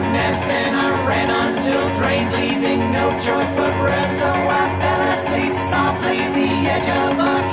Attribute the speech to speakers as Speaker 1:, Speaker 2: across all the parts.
Speaker 1: nest and I ran until drained, leaving no choice but rest. So I fell asleep softly the edge of a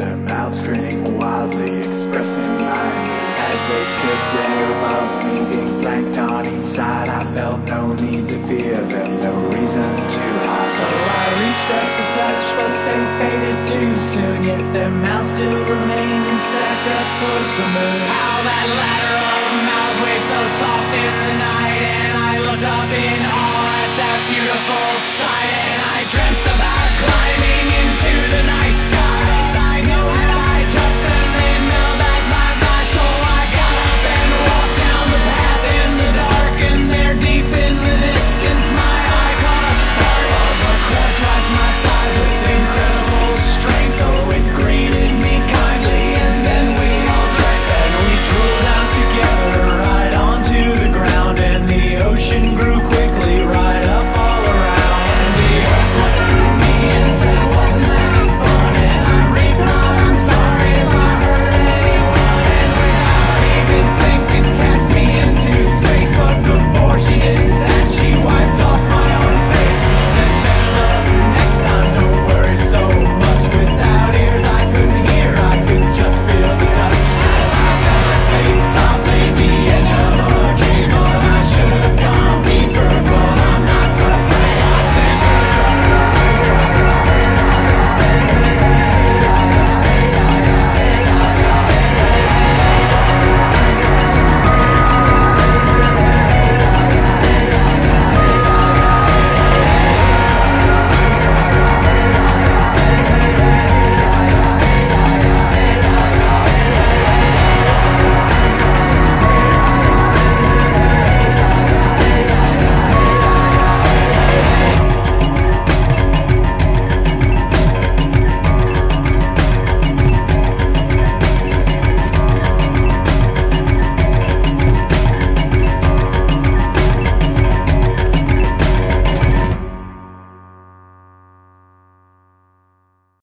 Speaker 2: their mouths grinning wildly, expressing life. As they stood there above me, being flanked on each side, I felt no need to fear them, no reason to hide. So I reached up to touch, but they faded too soon, yet their mouths still remained and stacked up towards the moon.
Speaker 1: How that ladder of mouth waves so soft in the night.